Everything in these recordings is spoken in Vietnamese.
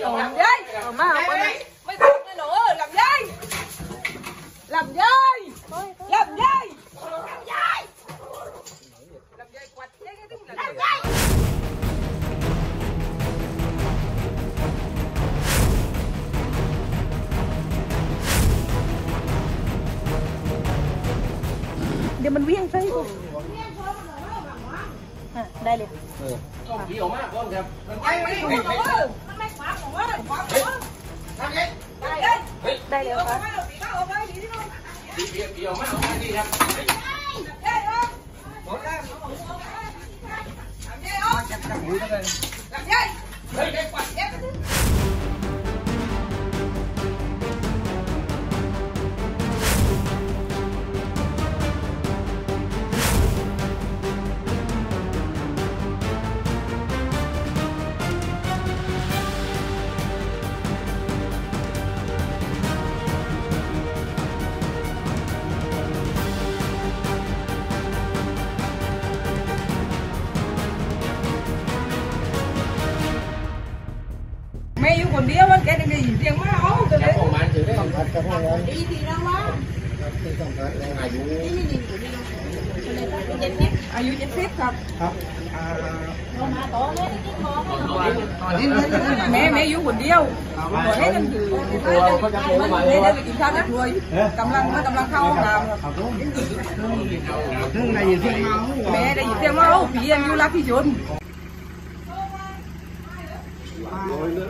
làm gì má không đi mấy con cái làm gì? Làm gì? Làm gì làm gì? Làm gì? Quạch cái tiếng làm gì? Để mình biết ăn không? đây liền ừ. đây liền Hãy subscribe cho kênh Ghiền Mì Gõ Để không bỏ lỡ những video hấp dẫn แม่อยู่คนเดียวมันแกได้ยินเสียงมาเอาตัว จั เล็ บ ก ออกมาถือได้ สัมผัสกับพวกเรา ดีดีนะวะ ที่สัมผัสในอายุ อายุเจ็ดสิบครับ ครับอ่า แม่แม่อยู่คนเดียวตัวเล็กนั่นคือมันแม่ได้ไปกินข้าวนักรวยกำลังมันกำลังเข้าห้องน้ำครับ ครับผมซึ่งในยินเสียงเมา แม่ได้ยินเสียงว่าเอาผียังอยู่รักพี่ชน อืม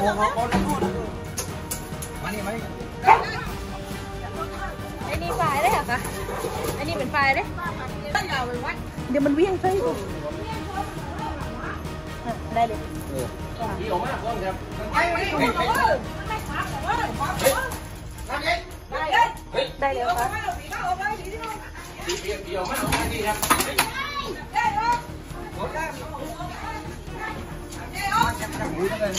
อ้โหมานี่มานี่อันนี้ไฟได้เหรอคะไอ้นี่เป็นไฟได้เดี๋ยวมันวิ่งไปได้เลยดีออกมาก้องครับไปไปไปไได้เลยครับออกมากดีครับ Muda, né?